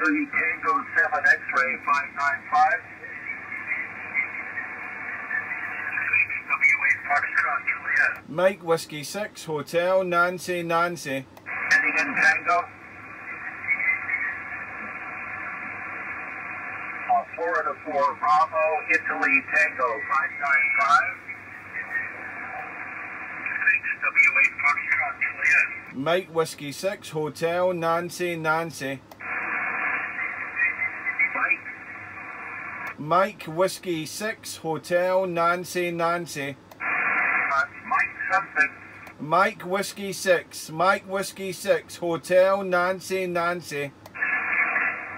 Italy Tango 7 X-ray 595. WA Foxtrot Juliet. Mike Whiskey 6 Hotel Nancy Nancy. Ending in Tango. Uh, Florida 4 Bravo Italy Tango 595. WA Foxtrot Juliet. Mike Whiskey 6 Hotel Nancy Nancy. Mike. Whiskey 6 Hotel Nancy Nancy. Uh, Mike something. Mike Whiskey 6 Mike Whiskey 6 Hotel Nancy Nancy.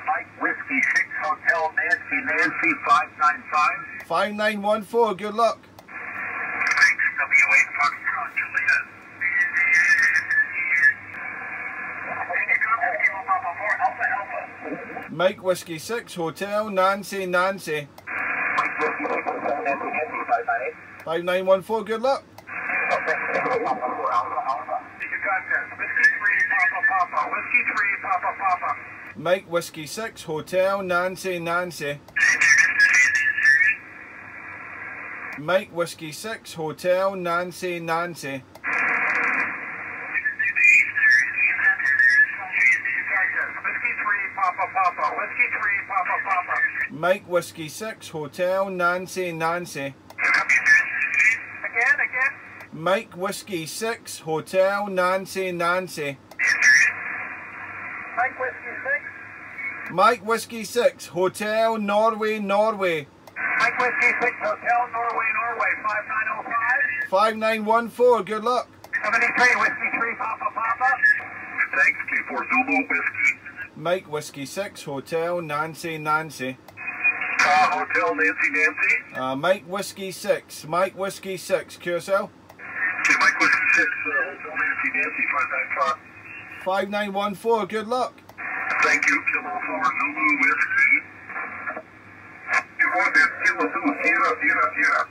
Mike Whiskey 6 Hotel Nancy Nancy 595. 5914 good luck. Thanks, WA Foxtrot Juliet. Alpha Alpha. Mike Whiskey 6 Hotel Nancy Nancy. Mike Whiskey 6 Hotel Nancy Nancy 598. 5914 good luck. Whiskey 3 Papa Papa. Whiskey 3 Papa Papa. Mike Whiskey 6 Hotel Nancy Nancy. Mike Whiskey 6 Hotel Nancy Nancy. Whiskey 3 Papa Papa. Whiskey 3 Papa Papa. Mike Whiskey 6 Hotel Nancy Nancy. Again, again. Mike Whiskey 6 Hotel Nancy Nancy. Mike Whiskey 6. Mike Whiskey 6 Hotel Norway Norway. Mike Whiskey 6 Hotel Norway Norway 5905. 5914 good luck. 73 Whiskey 3 Papa Papa. Thanks, K4 Zulu Whiskey. Mike Whiskey 6 Hotel Nancy Nancy. Uh, Hotel Nancy Nancy. Uh, Mike Whiskey 6 Mike Whiskey 6 Curacao. Okay, Mike Whiskey 6 uh, Hotel Nancy Nancy 595. 5914 good luck. Thank you, Kilo 4 Zulu Whiskey. You want this Kilo 2 Sierra Sierra Sierra.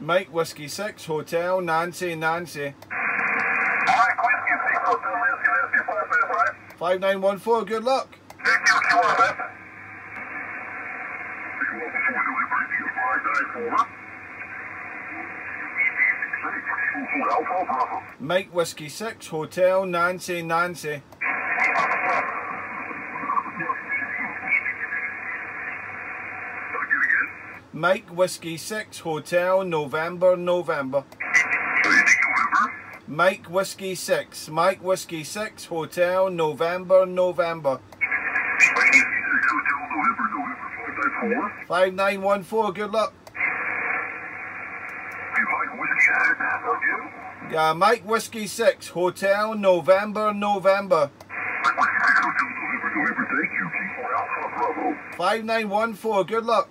Mike Whiskey 6 Hotel Nancy Nancy. Mike Whiskey 6 Hotel Nancy Nancy 595. 5914 good luck. Thank you, Kilo 11. Kilo 4 delivery 594. Alpha Bravo. Mike Whiskey 6 Hotel Nancy Nancy. Mike Whiskey 6 Hotel November November. Mike Whiskey 6 Mike Whiskey 6 Hotel November November. 5914 good luck. Yeah, Mike Whiskey 6 Hotel November November. 5914 good luck.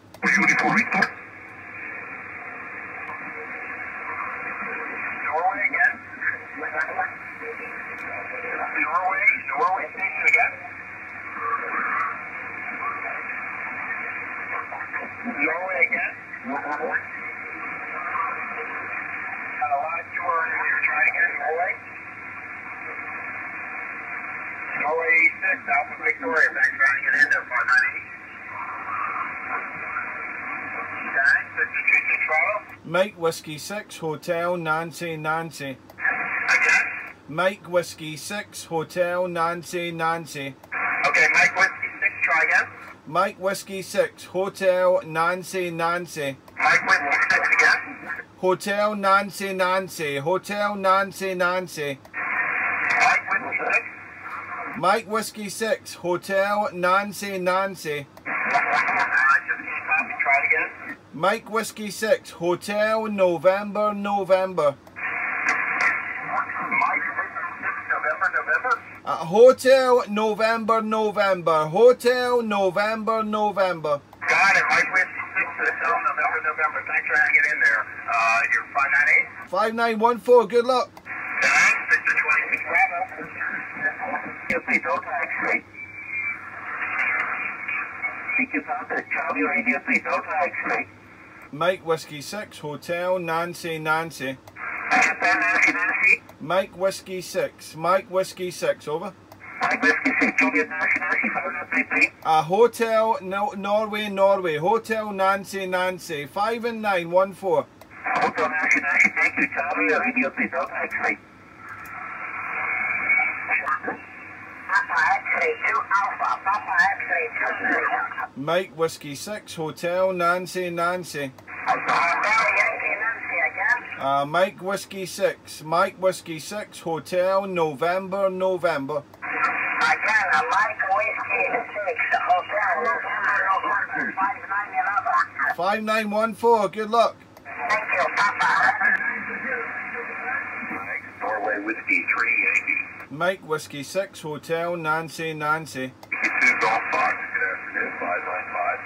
Norway again? Norway, Norway station again? Norway again? Got a lot of tour here. Trying to get Norway? Norway 6, Alpha Victoria. Thanks for trying to get in there, 598. Okay, 52 Toronto. Mike Whiskey 6 Hotel Nancy Nancy. Again? Mike Whiskey 6 Hotel Nancy Nancy. Okay, Mike Whiskey 6, try again. Mike Whiskey 6 Hotel Nancy Nancy. Mike Whiskey 6 again. Hotel Nancy Nancy. Hotel Nancy Nancy. Mike Whiskey 6. Mike Whiskey 6 Hotel Nancy Nancy. I just can't copy. Try it again. Mike Whiskey 6 Hotel November November. Mike Whiskey 6, November, November. Uh, Hotel November November. Hotel November November. Got it. Mike Whiskey 6, Hotel, November, November. Thanks for hanging in there. Uh, you're 598. 5914 good luck. Thanks. Victor 26 Bravo. Yes, please. Delta X-ray. CQ contact. Charlie Radio 3, Delta X-ray. Mike Whiskey 6 Hotel Nancy Nancy. Japan Nancy Nancy. Mike Whiskey 6. Mike Whiskey 6 over. Mike Mike Whiskey 6, Juliet Nancy Nancy, 533. Uh, Hotel no, Norway, Norway. Hotel Nancy, Nancy. 5 and 9, 1 4. Hotel Nancy Nancy, thank you, Charlie, Radio 3 Delta X-ray. Papa X-ray 2 Alpha, Papa X-ray 2 Delta. Mike Whiskey 6, Hotel Nancy, Nancy. Uh, Mike Whiskey 6, Mike Whiskey 6, Hotel November, November. Again, a Mike Whiskey 6, Hotel November, November, 5911. 5914, good luck. Thank you, Papa. Norway Whiskey 3 Yankee. Mike Whiskey 6, Hotel Nancy, Nancy. Yankee 2 Golf Fox. Good afternoon, 595.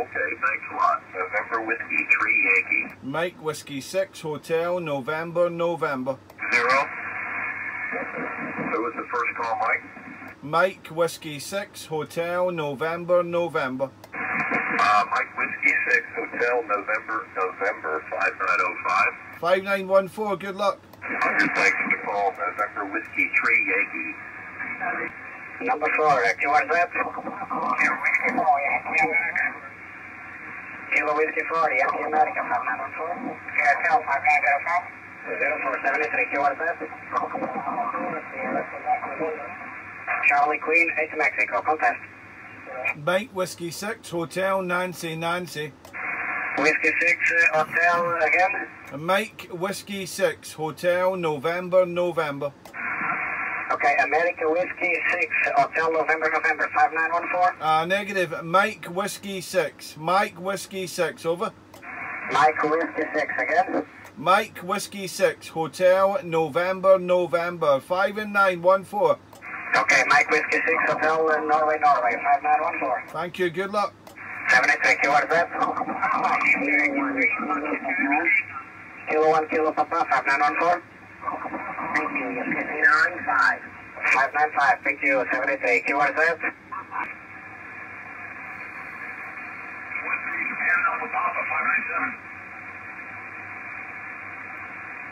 Okay, thanks a lot. November Whiskey 3 Yankee. Mike Whiskey 6, Hotel November, November. Zero. Who was the first call, Mike? Mike Whiskey 6, Hotel November, November. Uh, Mike Whiskey 6, Hotel November, November 5905. 5914, good luck. Hundred thanks for the call. November Whiskey 3 Yankee. Number 4, QRZ. Whiskey 4, Yankee America. Kilo Whiskey 4, Yankee America, 5914. Hotel 5905. 0473, QRZ. Charlie Queen, 8 Mexico, contest. Mike Whiskey 6, Hotel Nancy, Nancy. Whiskey 6, uh, hotel again. Mike Whiskey 6, Hotel November, November. Okay, American Whiskey 6, Hotel November, November, 5914. Uh, negative, Mike Whiskey 6, Mike Whiskey 6, over. Mike Whiskey 6 again. Mike Whiskey 6, Hotel November, November. 5 and 9, 1 4. Okay, Mike Whiskey 6, Hotel uh, Norway, Norway, 5914. Thank you, good luck. 783, what is that? Kilo 1, Kilo Papa, 5914. Thank you, 595. 595, thank you, 783, what is that?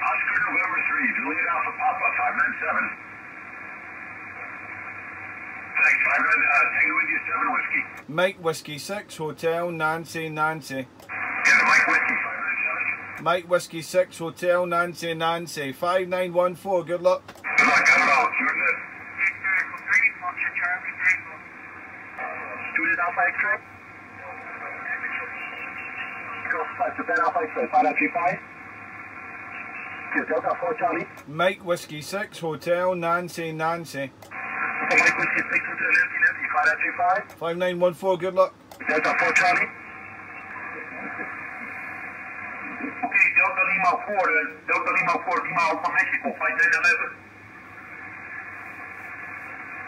Oscar November 3, Juliet Alpha Papa, 597. Thanks, 5 Tango India 7 Whiskey. Mike Whiskey 6, Hotel Nancy, Nancy. Yeah, Mike Whiskey, 597. Mike Whiskey 6, Hotel Nancy, Nancy. 5914, good luck. Good luck, got it all. Yours is. Juliet Alpha X-ray. Japan Alpha X-ray, 5935. Delta 4 Charlie. Mike Whiskey 6, Hotel Nancy, Nancy. 5914, good luck. Delta 4 Charlie. Okay, Delta Lima 4, uh, Delta Lima 4, Lima Alpha Mexico, 5911.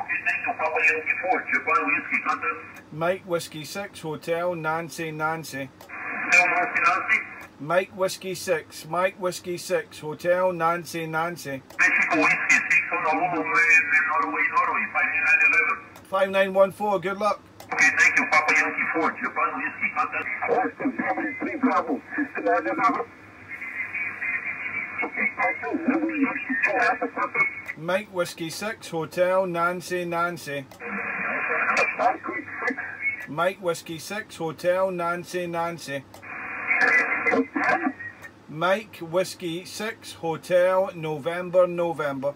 Okay, thank you, Papa Yankee 4, Japan Whiskey, contest. Mike Whiskey 6, Hotel Nancy, Nancy. Del Nancy Nancy, Mike Whiskey 6, Mike Whiskey 6, Hotel Nancy, Nancy. Mexico Whiskey 6, Honolulu, and Norway, Norway, 5911. 5914, good luck. Okay, thank you, Papa Yankee 4, Japan Whiskey, contest. Austin 73 Bravo, System Bravo. Mike Whiskey 6, Hotel Nancy, Nancy. Mike Whiskey 6, Hotel Nancy, Nancy. Mike Whiskey 6, Hotel November, November.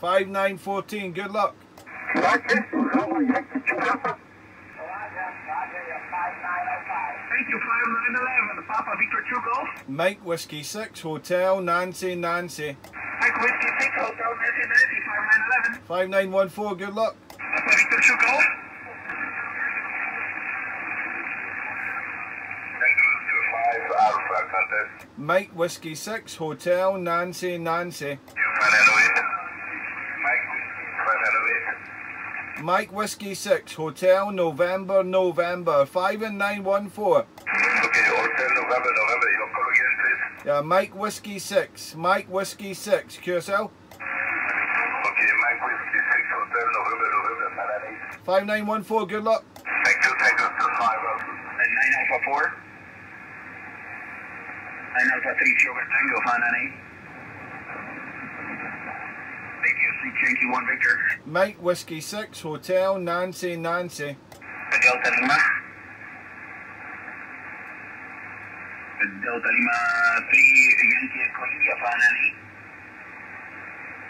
5914, good luck. Thank you, 5911, Papa Victor 2 Golf. Mike Whiskey 6, Hotel Nancy, Nancy. Mike Whiskey 6, Hotel Nancy Nancy, 5911. 5914, good luck. Victor 2 Golf. Mike Whiskey 6, Hotel Nancy Nancy. Mike Whiskey 6, Hotel November November, five Okay, Hotel November November, call again please. Yeah, Mike Whiskey 6, Mike Whiskey 6, QSL. Okay, Mike Whiskey 6, Hotel November November, 51914, good luck. Thank you, thank you, 3 Sugar Tango 598. Thank you, 6 Yankee 1 Victor. Mike Whiskey 6 Hotel Nancy Nancy. Delta Lima. Delta Lima 3 Yankee India 598.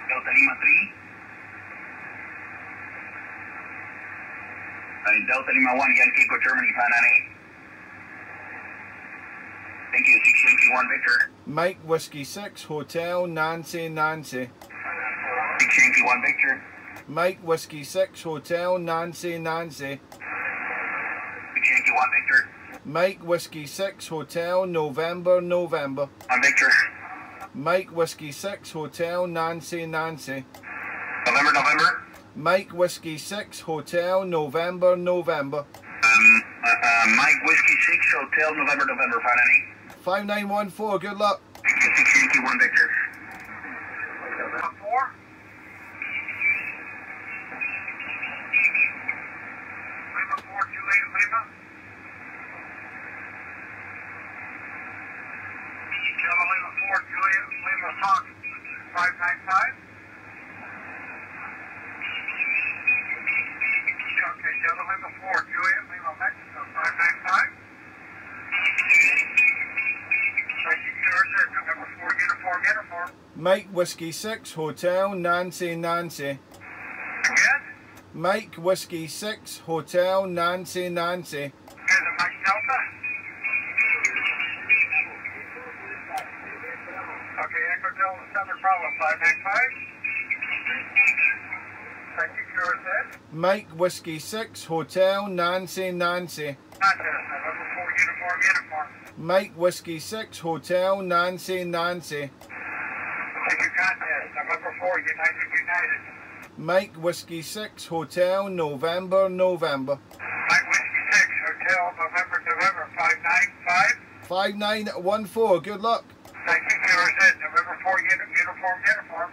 Delta Lima 3. Uh, Delta Lima 1 Yankee Echo Germany 598. Thank you, 6 Yankee 1 Victor. Mike Whiskey 6 Hotel Nancy Nancy. 6 Yankee 1 Victor. Mike Whiskey 6 Hotel Nancy Nancy. 6 Yankee 1 Victor. Mike Whiskey 6 Hotel November November. 1 Victor. Mike Whiskey 6 Hotel Nancy Nancy. November, November. Mike Whiskey 6 Hotel November November. Um, uh, uh, Mike Whiskey 6 Hotel November, November 598. 5914, good luck. Thank you, 6 1 Victor. 4. Lima 4, 2 Lima. Delta Lima 4, Julia Lima Fox 595. Okay, Delta Lima 4, Julia Lima Mexico 595. Thank you, Georgia. November 4, uniform, uniform. Mike Whiskey 6 Hotel Nancy Nancy. Again? Mike Whiskey 6 Hotel Nancy Nancy. Is it Mike Delta? Okay, Echo Delta Southern Bravo 595. Thank you, QRZ. Mike Whiskey 6 Hotel Nancy Nancy. Contest, November 4, uniform, uniform. Mike Whiskey 6 Hotel Nancy Nancy. Thank you, contest, November 4, United, United. Mike Whiskey 6 Hotel November November. Mike Whiskey 6, Hotel, November, November 595. 5914, good luck. Thank you, QRZ, November 4, uniform, uniform.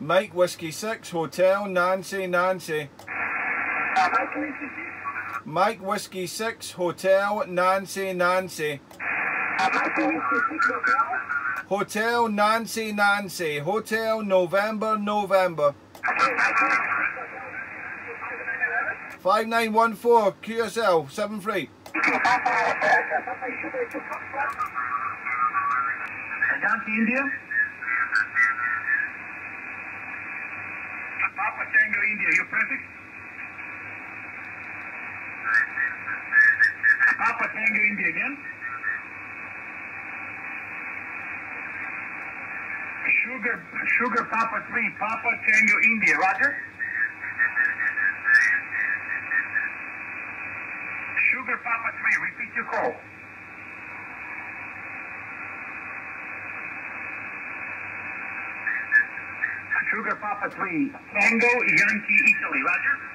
Mike Whiskey 6 Hotel Nancy Nancy. Mike Whiskey 6 Hotel Nancy Nancy. Hotel Nancy Nancy. Hotel November November. 5914 QSL 73. Yankee India? Papa Tango India, you perfect? Papa Tango India again? Sugar, Sugar Papa 3, Papa Tango India, Roger? Sugar Papa 3, repeat your call. Sugar Papa 3, Tango Yankee Italy, Roger?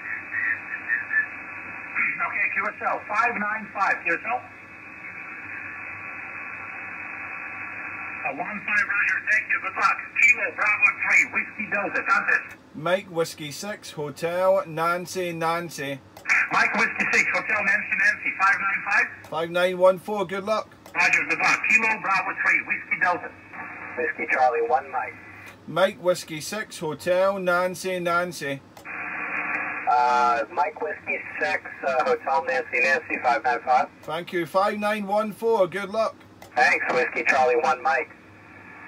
Okay, QSL, 595, QSL? 1-5, Roger, thank you, good luck. Kilo Bravo 3, Whiskey Delta, contest. Mike Whiskey 6 Hotel Nancy Nancy. Mike Whiskey 6, Hotel Nancy Nancy, 595? 5914, good luck. Roger, good luck. Kilo Bravo 3, Whiskey Delta. Whiskey Charlie 1 Mike. Mike Whiskey 6 Hotel Nancy Nancy. Uh, Mike Whiskey 6, uh, Hotel Nancy Nancy 595. Thank you. 5914, good luck. Thanks, Whiskey Charlie 1 Mike.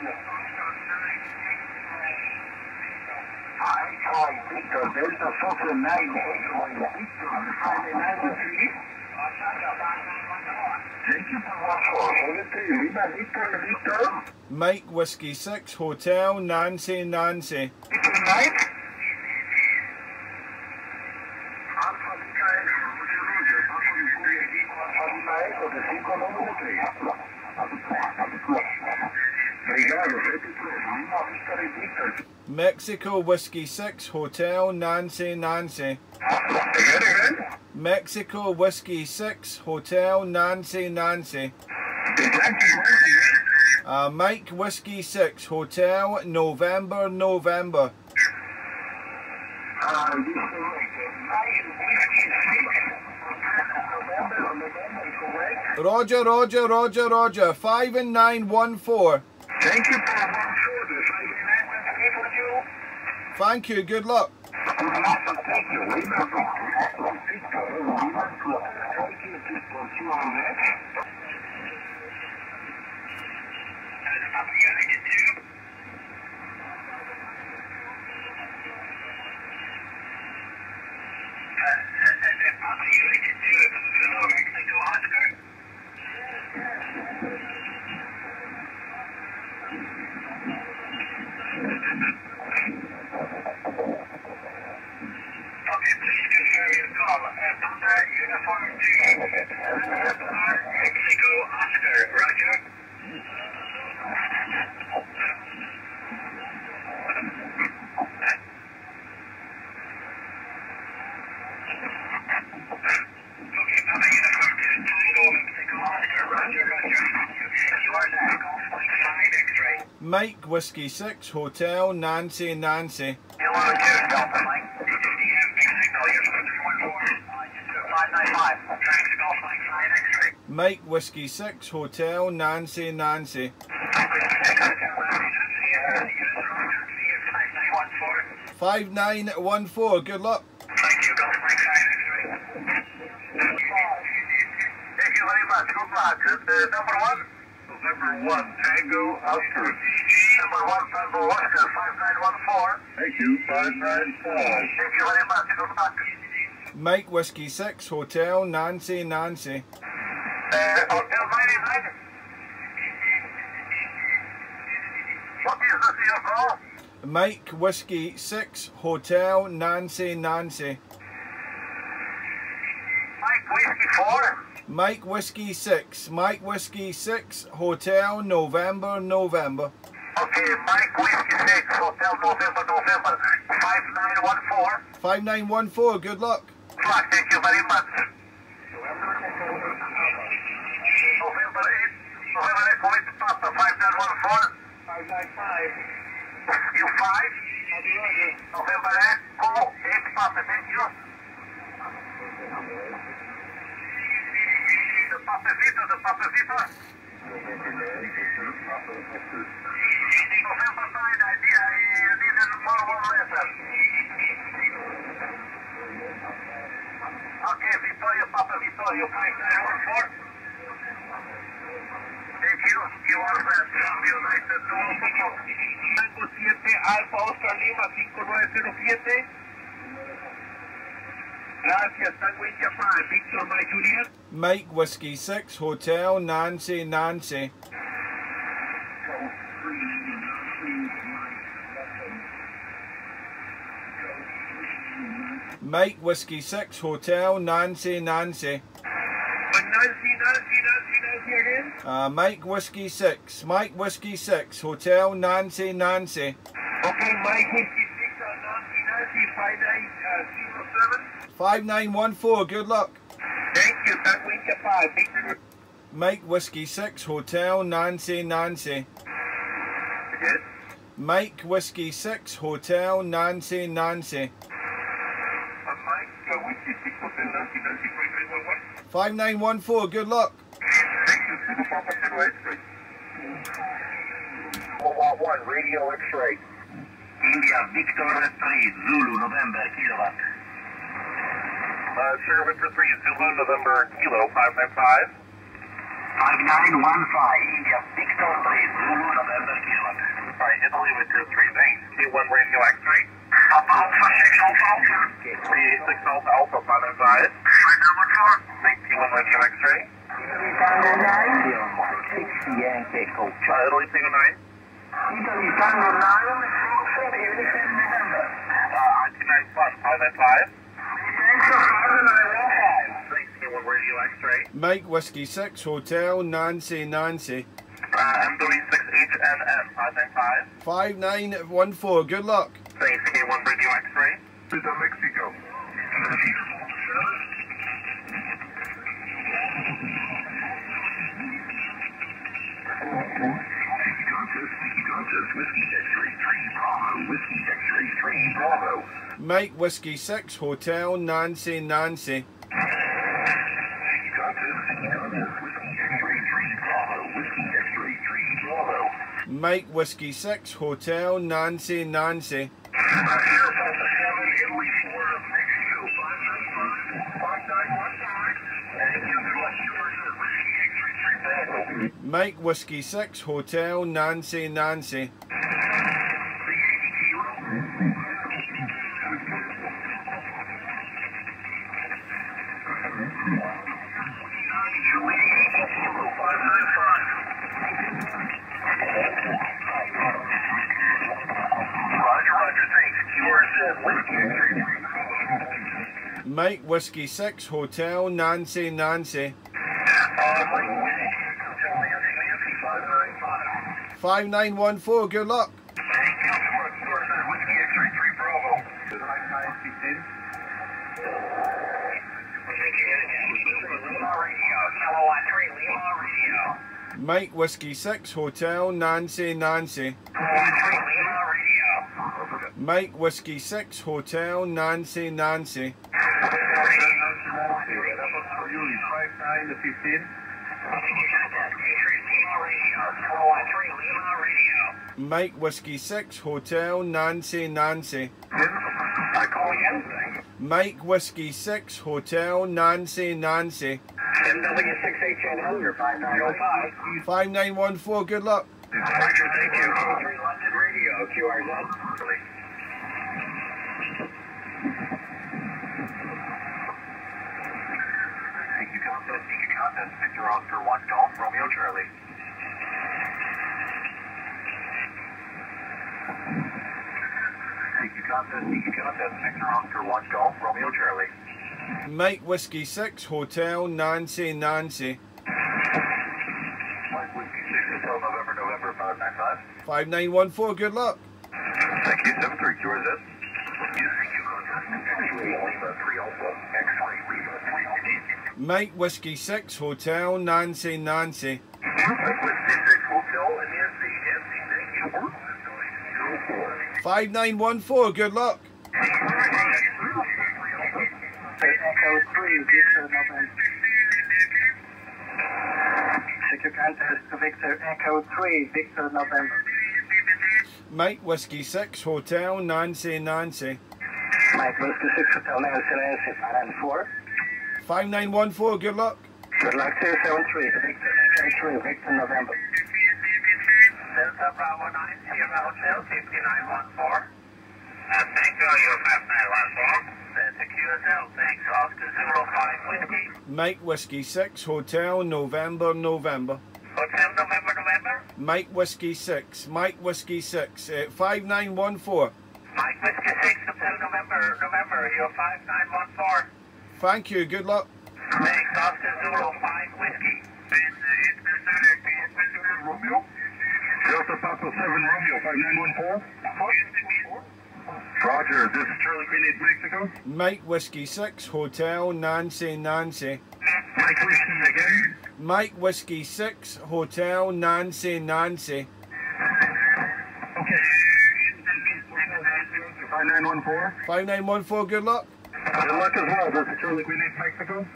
Hi, hi, Victor, Delta Foxtrot 9, Victor, 593. Thank you for what. Lima Victor, Victor. Mike Whiskey 6 Hotel Nancy Nancy 9. Alfa Michael, Roger, Roger. Paco Victoria, Alfa Lima Echo, de 5 número 3. Obrigado, 73. Lima Victor Victor. Mexico Whiskey 6 Hotel Nancy Nancy. Mexico Whiskey 6 Hotel Nancy Nancy. Uh, Mike Whiskey 6 Hotel November November. Roger, Roger, Roger, Roger. 5 and 914. Thank you for one further. I can with you. Thank you, good luck. Thank you. Lima Victor. Victor. Lima Club. Thank you to pursue on that. Okay, please confirm your call. Uh, Papa Uniform 2. Mexico Oscar, Roger. Okay, Papa Uniform 2. Tango Mexico Oscar, Roger, Roger. You are the Golf Flight 5 X-ray. Mike Whiskey 6 Hotel Nancy Nancy. You want to do Delta, Mike? DM, big signal, you're 314. Uh, you do 595. Thanks, Golf Flight 5 X-ray. Mike Whiskey 6 Hotel Nancy Nancy. 5914, good luck. Thank you, Golf Mike 5 Thank you very much. Good luck. Uh, number one? Number one, Tango Oscar. Number one, Tango Oscar, 5914. Thank you, 594. Thank you very much. Good luck. Mike Whiskey 6 Hotel Nancy Nancy. Uh, Hotel 99. What is the your call? Mike Whiskey 6 Hotel Nancy Nancy. Mike Whiskey 4. Mike Whiskey 6. Mike Whiskey 6 Hotel November November. Okay, Mike Whiskey 6, Hotel November, November, 5914. 5914, good luck. Flag, thank you very much. November 8, Kuwait Papa, 5914. 595. You 5? November 8, Ku, 8 Papa, thank you. The Papacito, the Papacito. November 9, I need, I a more one letter. Okay, Victoria, Papa Victoria, 5914. Thank you. You are best. United Tango 7, Alfa Oscar Lima 5907. Gracias, Tango India 5, Victor My Juliet. Mike Whiskey 6 Hotel Nancy Nancy. Mike Whiskey 6 Hotel Nancy Nancy. But Nancy, Nancy, Nancy, Nancy again. Uh, Mike Whiskey 6. Mike Whiskey 6 Hotel Nancy Nancy. Okay, Mike Whiskey 6 on Nancy, Nancy, 5907. 5914, good luck. Thank you, that Tango India 5, Victor. Mike Whiskey 6 Hotel Nancy Nancy. Again? Mike Whiskey 6 Hotel Nancy Nancy. Uh, Mike uh, Whiskey 6 Hotel Nancy, Nancy, 5911. 5914, good luck. Thank Papa Zero X-ray. 111, radio X-ray. India, Victor 3, Zulu, November, kilowatt. Uh, Sugar Victor 3, Zulu, November, kilo, 595. 5915, India, Victor 3, Zulu, November, kilowatt. Alright, Italy, Victor 3, thanks. K1 radio X-ray. Alpha, Alpha 6, Alpha, Alpha. 36 Alpha, Alpha, 595. 5914. 19 radio X-ray. Uh, Italy, Tango 9. Italy, Tango 9. Uh, IT 9 plus, 595. Thanks, K1. Mike Whiskey 6 Hotel Nancy Nancy. Uh, M36HNM, 595. 5914. Good luck. Thanks, K1 Radio X-ray. Viva Mexico. Whiskey X-ray 3 Bravo. Whiskey X-ray 3 Bravo. Mike Whiskey 6 Hotel Nancy Nancy. Mike Whiskey 6 Hotel Nancy Nancy. Mike Whiskey 6 Hotel Nancy Nancy. Roger, Roger, thanks. QRZ, Whiskey X-ray. Mike Whiskey 6 Hotel Nancy Nancy. Uh, Mike Whiskey, Hotel Nancy, Nancy, 595. 5914. Good luck. Thank you. QRZ, Whiskey X-ray 3 Bravo. Lima Radio, Kilowatt 3, Lima Radio. Mike Whiskey 6 Hotel Nancy Nancy. Kilowatt 3, Lima Radio. Mike Whiskey 6 Hotel Nancy Nancy. Five nine to fifteen. Mike Whiskey 6 Hotel Nancy Nancy. I call again. Mike Whiskey 6 Hotel Nancy Nancy. MW6HN or 5905. 5914. Good luck. Roger, thank you. London Radio, QRZ. Thank you, Contest. Thank you, Contest. Victor Oscar 1 Golf, Romeo Charlie. Thank you, Contest. Thank you, Contest. Victor Oscar 1 Golf, Romeo Charlie. Mike Whiskey 6 Hotel Nancy Nancy. Mike Whiskey 6 Hotel, November, November 595. 5914. Good luck. Thank you, 73 QRZ. Thank you, Contest. X-ray Lima 3 Alpha. X-ray Lima 3 Alpha. Mike Whiskey 6 Hotel Nancy Nancy. Mike Whiskey 6 Hotel, Nancy, Nancy, thank you. 5914. Good luck. Echo 3, Victor November. Secure contest to Victor Echo 3, Victor November. Mike Whiskey 6 Hotel Nancy Nancy. Mike Whiskey 6 Hotel Nancy Nancy 594. 5914. Good luck. Good luck 273 to Victor Echo 3, Victor November. Delta Bravo 9, Sierra Hotel 5914. Uh, thank you, you 5914. Delta QSL, thanks, Oscar 05 Whiskey. Mike Whiskey 6 Hotel November November. Hotel November, November. Mike Whiskey 6. Mike Whiskey 6 at 5914. Mike Whiskey 6 Hotel November, November, you 5914. Thank you. Good luck. Thanks, Oscar 05 Whiskey. Romeo. Delta Papa 7 Romeo 5914. Roger, this is Charlie Green 8 Mexico. Mike Whiskey 6 Hotel Nancy Nancy. Mike Whiskey again. Mike Whiskey 6 Hotel Nancy Nancy. Okay. 5914. 5914. Good luck. Good luck as well. This is Charlie Green 8 Mexico.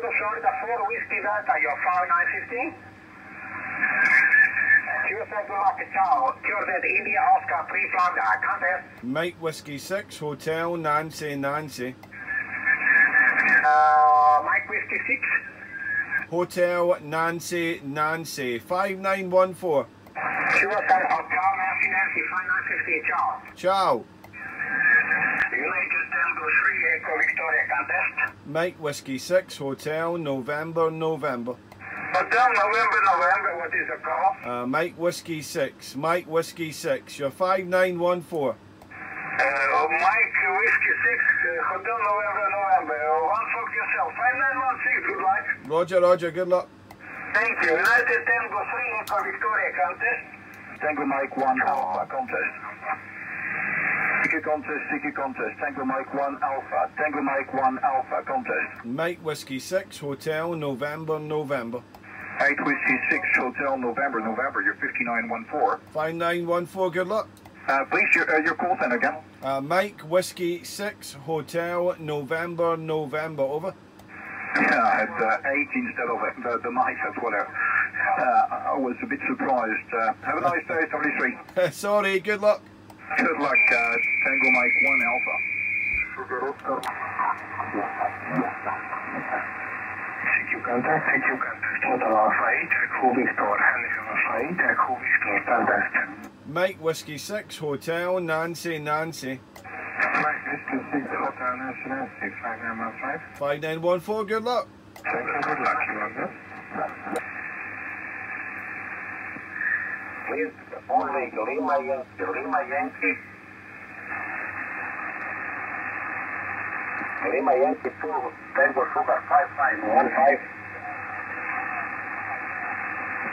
Tango Florida 4 Whiskey Delta, you're 5915. QSL good luck, ciao. QZ India Oscar 3 Florida, contest. Mike Whiskey 6 Hotel Nancy Nancy. Uh, Mike Whiskey 6. Hotel Nancy Nancy. 5914. QSL Hotel Nancy Nancy 5950, ciao. Ciao. United 3 Echo Victoria, contest. Mike Whiskey 6 Hotel November November. Hotel November, November, what is the call? Uh, Mike Whiskey 6. Mike Whiskey 6. You're 5914. Uh, Mike Whiskey 6, uh, Hotel November, November. Uh, one fuck yourself. 5916, good luck. Roger, Roger, good luck. Thank you. United Tango 3 for Victoria contest. Tango Mike 1 Alpha contest. Sticky contest, contest. Tango Mike 1 Alpha. Tango Mike 1 Alpha contest. Mike Whiskey 6, Hotel November, November. 8 Whiskey 6 Hotel November, November. You're 5914. 5914, good luck. Uh, please, your, uh, your call sign again. Uh, Mike Whiskey 6, Hotel November, November, over. Yeah, I had uh, 8 instead of uh, the, the Mike. That's what I, uh, I was a bit surprised. Uh, have a nice day, 33. Sorry, good luck. Good luck, guys. Tango Mike 1 Alpha. CQ contact, CQ contact. Total Alpha 8, Echo Victor. Handle Alpha 8, Echo Victor. Contest. Mike Whiskey 6, Hotel Nancy, Nancy. Mike Whiskey 6, Hotel Nancy, Nancy. 5915. 5914, good luck. Thank you, good luck. You want only Lima Yankee, Lima Yankee. Lima Yankee 2, Tango Sugar 5515.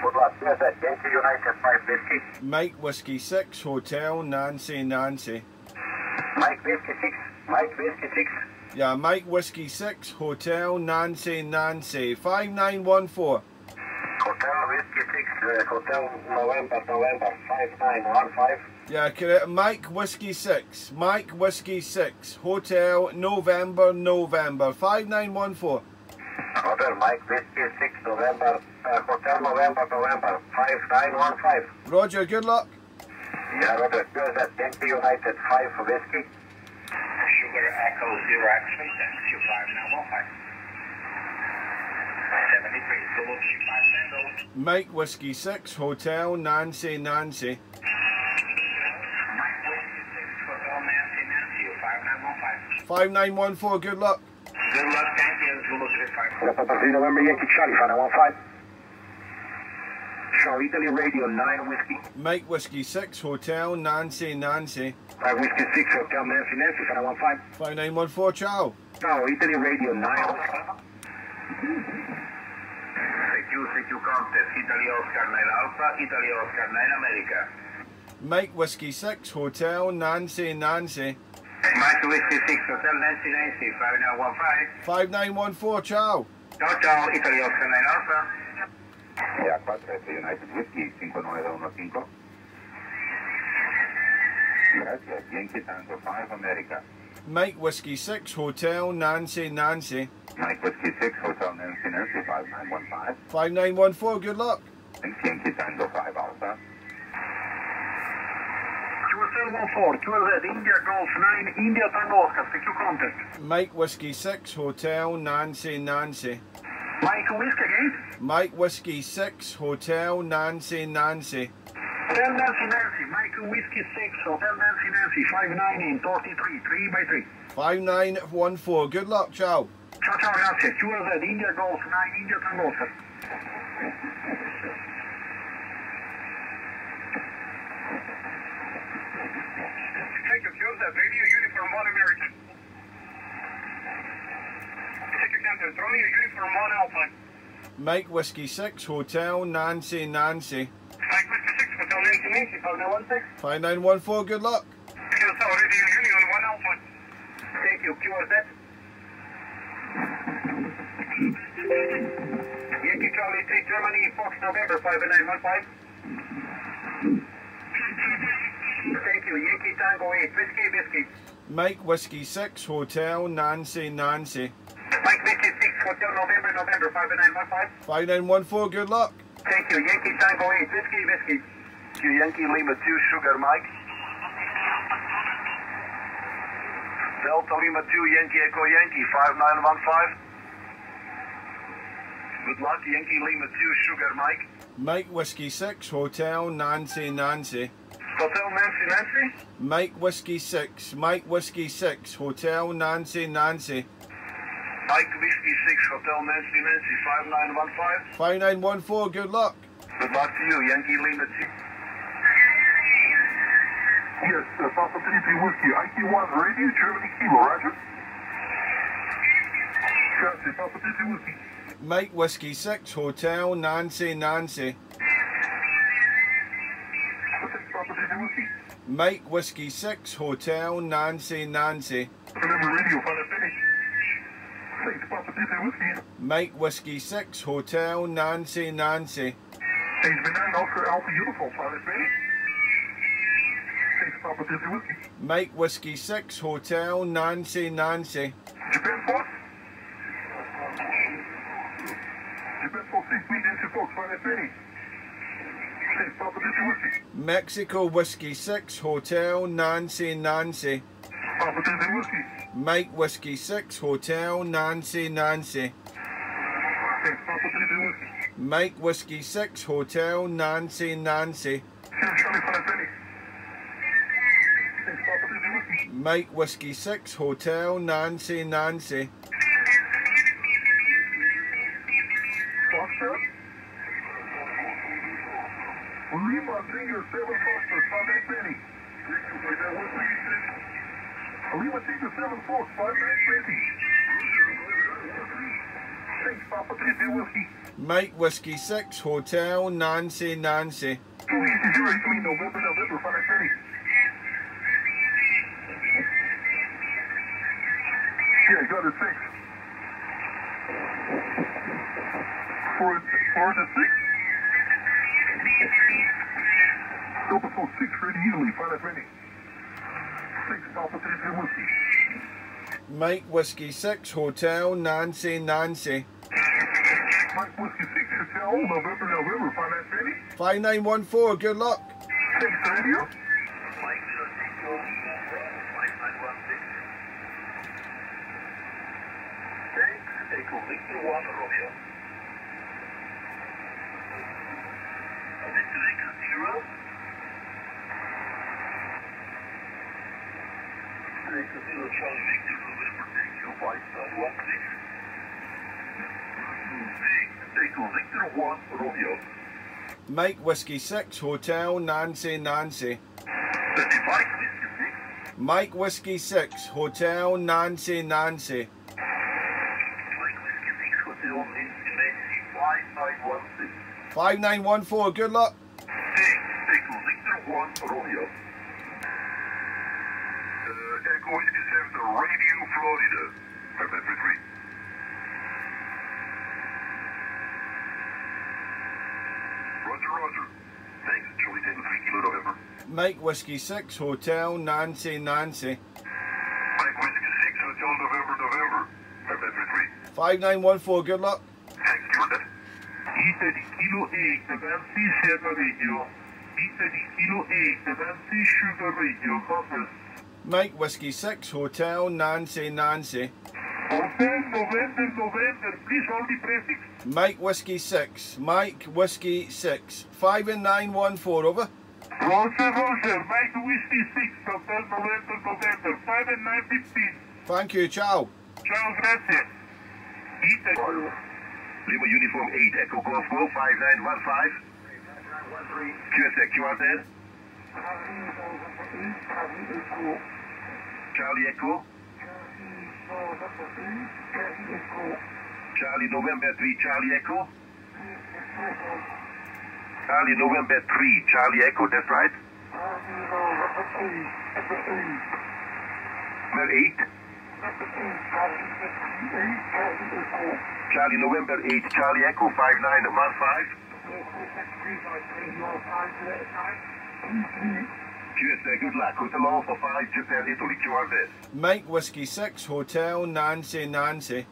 Good luck, yes, at Yankee United 5 Whiskey. Mike Whiskey 6, Hotel Nancy, Nancy. Mike Whiskey 6, Mike Whiskey 6. Yeah, Mike Whiskey 6, Hotel Nancy, Nancy. 5914. Hotel November, November 5915. Yeah, correct. Mike Whiskey 6. Mike Whiskey 6. Hotel November, November 5914. Roger, Mike Whiskey 6, November, uh, Hotel November, November 5915. Roger, good luck. Yeah, Roger, good That's Denver United 5 Whiskey. Sugar Echo 0 X, 259115. Mike Whiskey 6, Hotel Nancy, Nancy. Mike Whiskey 6, Hotel Nancy, Nancy 5915. 5914, good luck. Good luck, thank you, Zulu 35. November Yankee Charlie 5915. Show Italy Radio 9 Whiskey. Mike Whiskey 6, Hotel Nancy, Nancy. 5 Whiskey 6, Hotel Nancy, Nancy 5915. 5914, ciao. No, Italy Radio 9 Whiskey. CQ, CQ contest, Italy Oscar 9 Alpha, Italy Oscar 9 America. Mike Whiskey 6, Hotel Nancy, Nancy. Mike Whiskey 6, Hotel Nancy Nancy, 5915. 5914, ciao. Ciao ciao, Italy Oscar 9 Alpha. Yeah, 4 United Whiskey 5915. Gracias, Yankee Tango 5 America. Mike Whiskey 6, Hotel Nancy, Nancy. Mike Whiskey 6 Hotel Nancy Nancy 5915. 5914, good luck. Thanks, Yankee Tango 5 Alpha. QSL 14, QLZ, India Golf 9, India Tango Oscar, CQ contest. Mike Whiskey 6, Hotel Nancy, Nancy. Mike Whiskey again. Mike Whiskey 6, Hotel Nancy, Nancy. Hotel Nancy Nancy, Mike Whiskey 6, Hotel Nancy Nancy, 519, 33, 3 by 3. 5914, good luck, ciao. Ciao ciao, grazie. QLZ, India Golf 9, India Tango Oscar. Thank you, QLZ, Radio Uniform 1 American. Take your time, Romeo Uniform 1 Alpha. Mike Whiskey 6, Hotel Nancy, Nancy. Mike Whiskey 6, Hotel Nancy Nancy, 5916. 5914, good luck. QSL Radio Union 1 Alpha. Thank you, QRZ. Yankee Charlie 3 Germany, Fox November 5915. Thank you, Yankee Tango 8, Whiskey Whiskey. Mike Whiskey 6, Hotel Nancy, Nancy. Mike Whiskey 6, Hotel November November 5915. 5914, good luck. Thank you, Yankee Tango 8, Whiskey Whiskey. Q Yankee Lima 2 Sugar Mike. Delta Lima 2 Yankee Echo Yankee 5915. Good luck, Yankee Lima 2 Sugar Mike. Mike Whiskey 6, Hotel Nancy, Nancy. Hotel Nancy Nancy. Mike Whiskey 6, Mike Whiskey 6, Hotel Nancy, Nancy. Mike Whiskey 6 Hotel Nancy Nancy 5915. 5914, good luck. Good luck to you, Yankee Lima 2. Yes, uh, Papa 33 Whiskey, IQ1 radio, Germany Kilo, roger. Gotcha, Papa 33 Whiskey. Mike Whiskey 6 Hotel Nancy Nancy. Thanks, Papa 33 Whiskey. Mike Whiskey 6 Hotel Nancy Nancy. Remember radio, finish. Thanks, Papa 33 Whiskey. Mike Whiskey 6 Hotel Nancy Nancy. Benign Oscar Alpha Uniform, find that Whiskey. Mike Whiskey 6 Hotel Nancy Nancy. Japan Force. Japan Force 6, we did folks, find that finish. Thanks, Papa 33 Whiskey. Mexico Whiskey 6 Hotel Nancy Nancy. Papa 33 Whiskey. Mike Whiskey 6 Hotel Nancy Nancy. Thanks, Papa 33 Whiskey. Mike Whiskey 6 Hotel Nancy Nancy. Mike Whiskey 6 Hotel Nancy Nancy. Foxtrot. Lima Singer 7 Foxtrot, find that finish. Lima Singer 7 Fox. Thanks, Papa 33 Whiskey. Mike Whiskey 6 Hotel Nancy Nancy. Two easy zero, November, November, find that Yeah, six. Four, four to six. Delta four six, ready Italy, find that ready. Six, Alpha three three whiskey. Mike Whiskey 6 Hotel Nancy Nancy. Mike whiskey six, hotel, November, November, find that ready. 5914, good luck. Six, radio. Mike Whiskey 6 Hotel Nancy Nancy. Mike Whiskey 6? Hotel Nancy Nancy. Mike Whiskey 6 Hotel Nancy 5914. good luck. 1 Romeo. Uh, Echo Whiskey Radio Florida. 733. Mike Whiskey 6 Hotel Nancy Nancy. Mike Whiskey Six Hotel November November. Five nine three three. 5914, good luck. Thanks, Jordan. Italy Kilo Eight, Nancy Sierra Radio. Italy Kilo Eight, Nancy Sugar Radio. Mike Whiskey 6 Hotel Nancy Nancy. Hotel November, November, please hold the prefix. Mike Whiskey 6. Mike Whiskey 6. 5914, over. Roger, Roger, Mike Whiskey 6, Hotel November, November, 5 and 9, 15. Thank you, ciao. Ciao, grazie. Italy. Lima Uniform 8, Echo Golf Golf 5915. QSX, QRZ. Charlie Echo. Charlie November 3, Charlie Echo. Charlie November 3, Charlie Echo, that's right. Number 8. Charlie November 8, Charlie Echo 5915. QSA, good luck. Hotel Alpha 5, Japan, Italy, QRZ. Mike Whiskey 6 Hotel Nancy Nancy.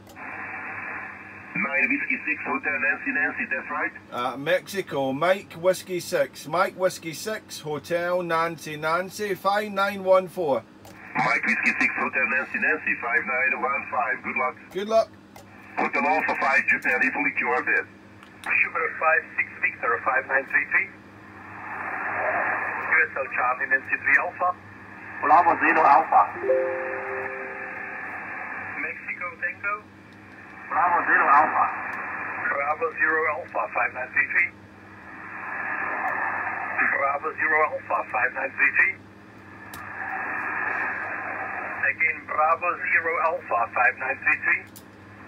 9 Whiskey 6, Hotel Nancy Nancy, that's right. Uh, Mexico, Mike Whiskey 6. Mike Whiskey 6 Hotel Nancy Nancy. 5914. Mike Whiskey 6, Hotel Nancy Nancy 5915. Good luck. Good luck. Hotel Alpha 5, Japan, Italy, QRZ. Sugar 56 Victor 5933. QSL Charlie Nancy 3 Alpha. Bravo Zero Alpha. Mexico Tango. Bravo Zero Alpha. Bravo Zero Alpha 5933. Bravo Zero Alpha 5933. Again, Bravo Zero Alpha 5933.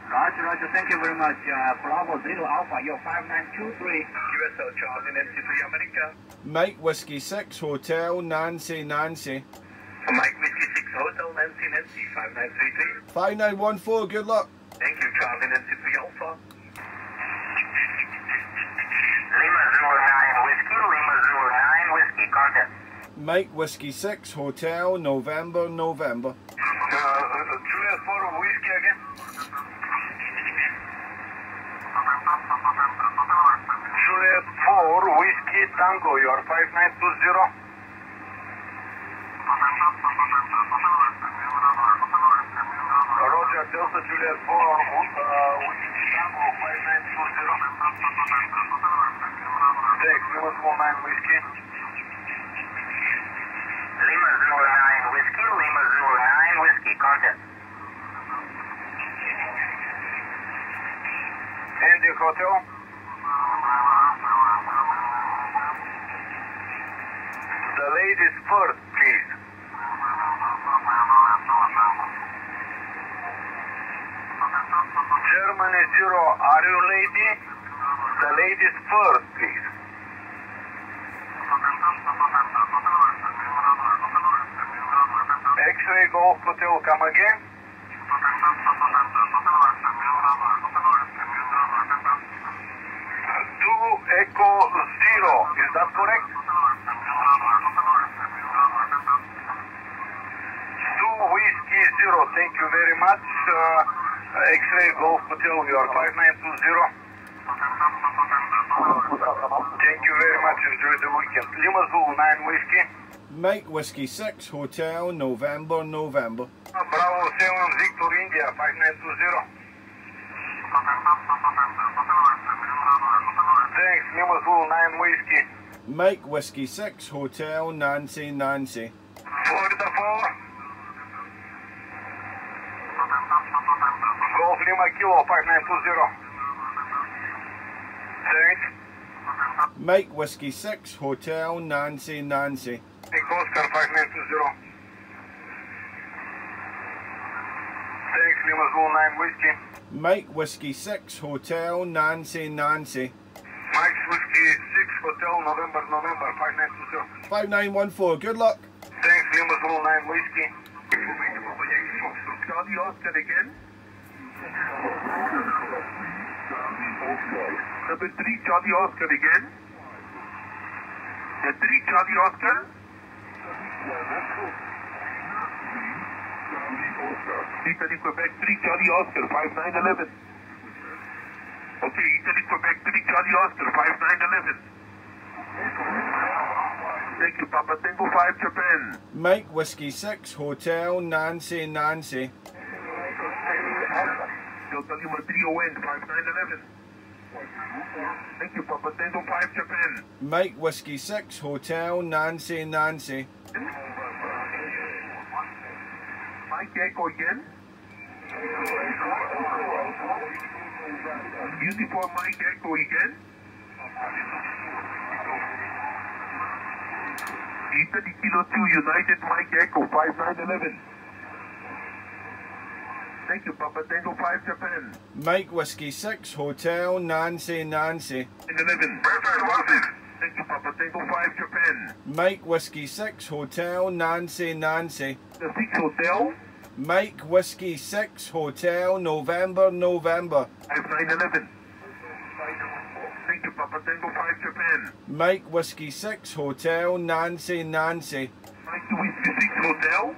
Roger, Roger. Thank you very much. Uh, Bravo Zero Alpha, you're 5923. QSL Charlie Nancy 3 America. Mike Whiskey 6 Hotel Nancy Nancy. Mike Whiskey 6 Hotel Nancy Nancy 5933. 5914, good luck. Thank you, Charlie Nancy 3 Alpha. Lima Zulu 9 Whiskey, Lima Zulu 9 Whiskey, contact. Mike Whiskey 6 Hotel November November. Uh, Juliet 4 Whiskey again. Juliet 4 Whiskey Tango, you are 5920. Roger, Delta Juliet 4 uh, Whiskey Tango, 5920. Thanks, Lima Small 9 Whiskey. Lima 9 Whiskey, Lima 9 Whiskey, contact. And the hotel? The ladies first, please. Germany Zero, are you lady? The ladies first, please. X-ray Golf Hotel, come again. Two Echo Zero, is that correct? Two Whiskey Zero, thank you very much. Uh, X-ray Golf Hotel, you are 5920. Thank you very much, enjoy the weekend. Lima Zulu 9 Whiskey. Mike Whiskey 6 Hotel November November. Bravo 7 Victor India 5920. Thanks, Lima Zulu 9 Whiskey. Mike Whiskey 6 Hotel Nancy Nancy. Florida 4. Golf Lima Kilo 5920. Thanks. Mike Whiskey 6 Hotel Nancy Nancy. Nick Oscar 5920. Thanks, Lima Zulu 9 Whiskey. Mike Whiskey 6 Hotel Nancy Nancy. Mike's Whiskey 6 Hotel November November 5920. 5914, good luck. Thanks, Lima Zulu 9 Whiskey. Charlie Oscar again. 3 Charlie Oscar again. The 3 Charlie Oscar. Italy Quebec 3 Charlie Oscar 5911. Okay, Italy Quebec 3 Charlie Oscar 5911. Thank you, Papa Tango 5 Japan. Mike Whiskey 6 Hotel Nancy Nancy. Delta Lima 3ON 5911. Thank you, Papa Tango 5 Japan. Mike Whiskey 6 Hotel Nancy Nancy. Mike Echo again. Beautiful Mike Echo again. Italy Kilo 2 United Mike Echo 5911. Thank you, Papa Tango 5 Japan. Mike Whiskey 6 Hotel Nancy Nancy. 11. Perfect, Thank you, Papa Tango 5 Japan. Mike Whiskey 6 Hotel Nancy Nancy. The 6 Hotel Mike Whiskey 6 Hotel November November. 5911. Thank you, Papa Tango 5 Japan. Mike Whiskey 6 Hotel Nancy Nancy. Mike Whiskey 6 Hotel.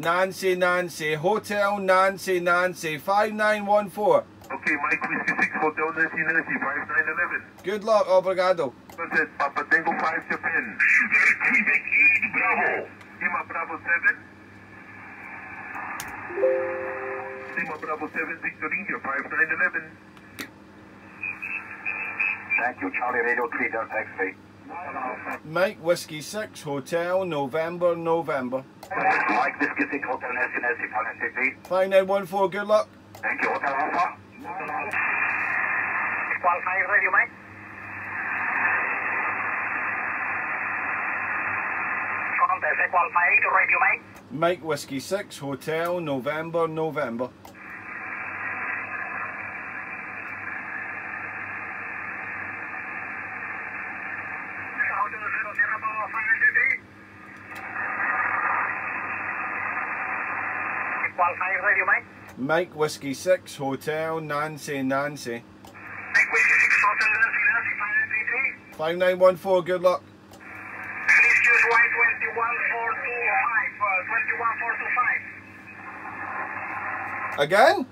Nancy Nancy Hotel Nancy Nancy 5914. Okay, Mike Whiskey 6 Hotel Nancy Nancy 5911. Good luck, obrigado. That's it, Papa Tango 5 Japan. Quebec 8 Bravo. Lima Bravo 7. Lima Bravo 7 Victor India 5911. Thank you, Charlie Radio 3, Delta X-ray. Mike Whiskey 6 Hotel November November. Mike Whiskey 6 Hotel Nancy Nancy 5933. 5914, good luck. Thank you, Hotel Alpha. Qualifying radio, Mike. contest, Equal 58, radio Mike. Mike Whiskey 6 Hotel November November. Hotel 0, Sierra Bravo 593. Equal 5, radio Mike. Mike Whiskey 6 Hotel Nancy Nancy. Mike Whiskey 6, Hotel Nancy Nancy 593. 5914 good luck. Please choose white 21425, uh, 21425. Again? Uh,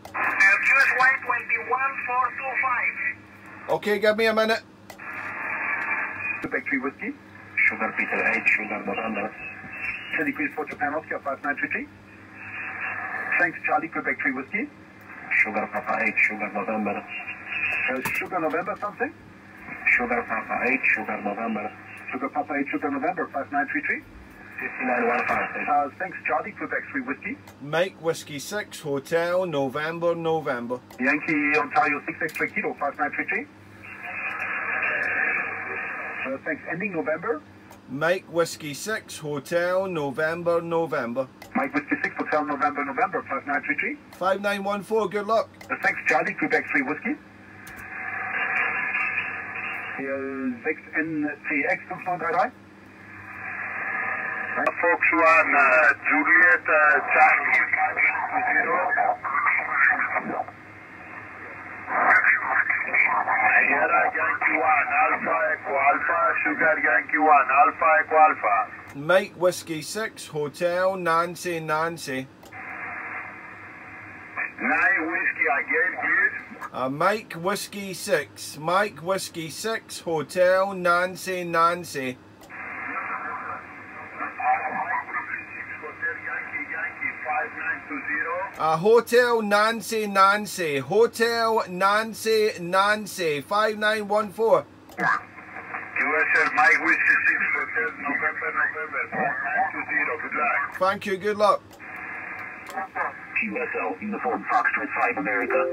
choose white 21425. Okay, give me a minute. Quebec 3 Whiskey. Sugar Peter 8, Sugar November. Can you please put your panel here, 5933? Thanks, Charlie, Quebec 3 Whiskey. Sugar Papa 8, Sugar November. Uh, Sugar November something? Sugar Papa 8, Sugar November. Sugar Papa 8, Sugar November, 5933. 5915. Uh, thanks, Charlie, Quebec 3 Whiskey. Mike Whiskey 6 Hotel November November. Yankee Ontario 6 X-ray Kilo 5933. Uh, thanks, ending November. Mike Whiskey 6 Hotel November November. Mike Whiskey 6 Hotel November November 5933. 5914 good luck. Uh, thanks, Charlie, Quebec 3 Whiskey. Hier 6 NCX 593. Fox 1, uh, Juliet, uh, Charlie. Sierra Yankee 1, Alpha Echo Alpha, Sugar Yankee 1, Alpha Echo Alpha. Mike Whiskey 6 Hotel Nancy Nancy. Nine whiskey again, please. Uh, Mike Whiskey 6. Mike Whiskey 6 Hotel Nancy Nancy. Hotel Yankee Yankee 5920. Uh, Hotel Nancy Nancy. Hotel Nancy Nancy. 5914. QSL Mike Whiskey 6 Hotel November November 5920. Good luck. Thank you, good luck. QSL Uniform Foxtrot 5 America.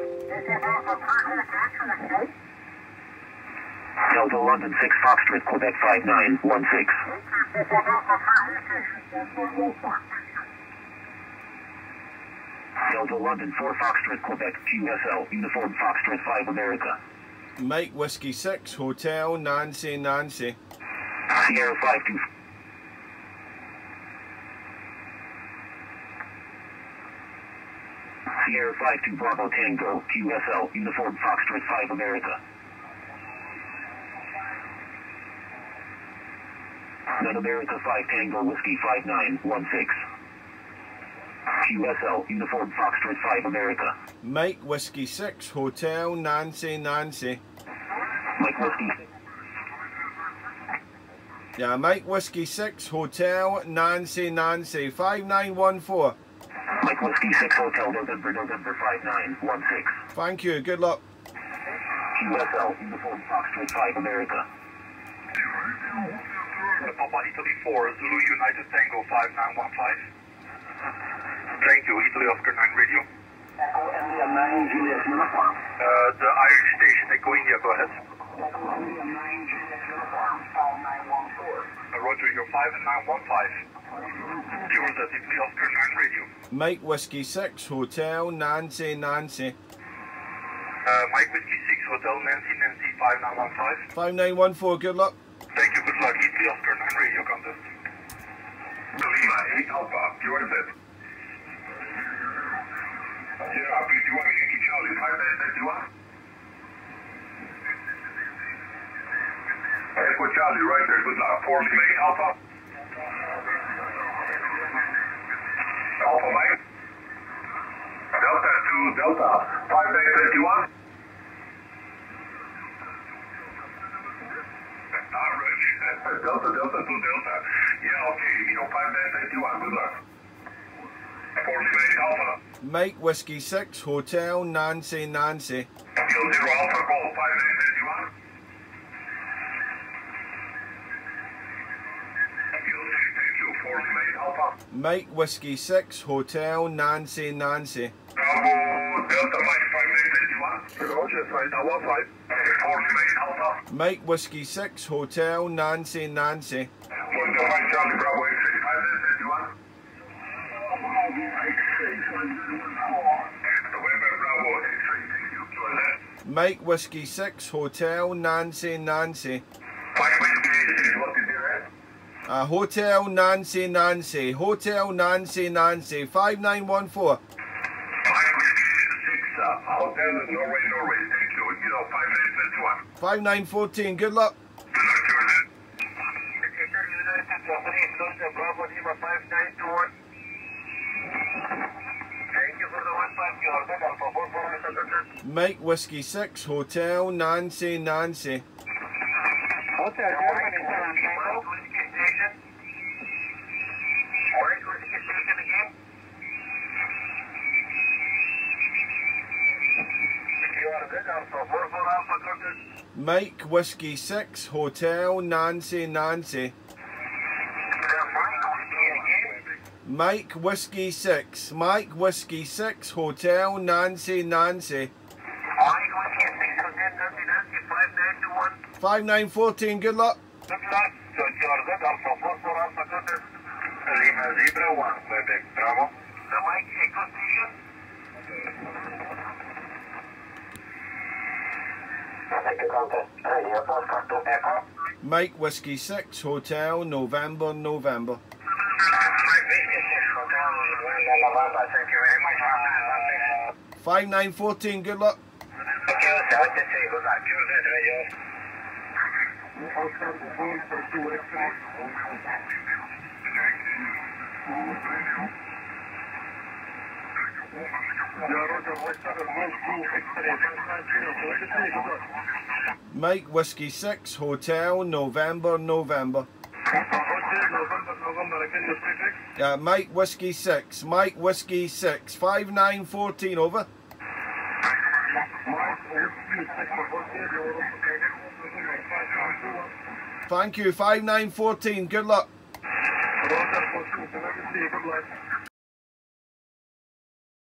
Delta London 6 Foxtrot Quebec 5916. Delta London 4 Foxtrot Quebec QSL Uniform Foxtrot 5 America. Mike Whiskey 6 Hotel Nancy Nancy. Sierra 52. Sierra 52 Bravo Tango QSL Uniform Foxtrot 5 America. None America 5 Tango Whiskey 5916. QSL Uniform Foxtrot 5 America. Mike Whiskey 6 Hotel Nancy Nancy. Mike Whiskey Yeah, Mike Whiskey 6 Hotel Nancy Nancy. 5914. Mike Whiskey 6 Hotel November November 5916. Thank you, good luck. QSL Uniform Foxtrot 5 America. Papa Italy 4 Zulu United Tango 5915. Thank you, Italy Oscar 9 radio. Echo India, nine zero one. Uh, the Irish station, Echo India, go ahead. Echo India, Uh, Roger, you're 5 and 915. Yours at Italy Oscar 9 radio. Mike Whiskey 6 Hotel Nancy Nancy. Uh, Mike Whiskey 6 Hotel Nancy Nancy 5915. 5914, good luck. Thank you, good luck. Italy Oscar 9 radio contest. Lima 8 Alpha, you are Echo Charlie, right there, good luck. 4 Lima 8 Alpha. Alpha. Delta 2 Delta 5931. Alright. Delta, Delta, 2 Delta. Yeah, okay, you know, 5931, good luck. 4 Lima 8 Alpha. Mike Whiskey 6 Hotel Nancy Nancy. Kilo 0 Alpha, call 5931. Kilo 6, thank you, 4 Lima 8 Alpha. Mike Whiskey 6 Hotel Nancy Nancy. Bravo, Delta Mike 5931. Roger, flight now 15. 4 Lima 8 Alpha. Mike Whiskey 6 Hotel Nancy Nancy. One Delta Mike Charlie Bravo X-ray November Bravo X-ray, thank you. Go ahead. Mike Whiskey 6 Hotel Nancy Nancy. Mike Whiskey, what is your head? Uh, Hotel Nancy Nancy. Hotel Nancy Nancy 5914. Mike Whiskey 6, uh, Hotel Norway, Norway, thank you. You know, 5951. 5914. Good luck. Good luck, go ahead. United Japanese, Bravo Lima 5921. Thank you for the one pass. You are good. Alpha 4 for Secretary. Mike Whiskey 6, Hotel Nancy Nancy. Hotel Germany. Mike Whiskey 6, Hotel Nancy Nancy. Mike Whiskey 6, Mike Whiskey 6, Hotel Nancy Nancy. 5914, good luck. Good luck, George Alpha 44 Alpha Golden, Lima Zebra 1, Quebec Bravo. The mic, good vision. Mike Whiskey 6, Hotel November, November. Five nine fourteen. Good luck. Thank you. Good luck. Mike Whiskey 6 Hotel November November. Uh, Mike Whiskey 6. Mike Whiskey 6. 5914 over. Thank you. 5914. Good luck.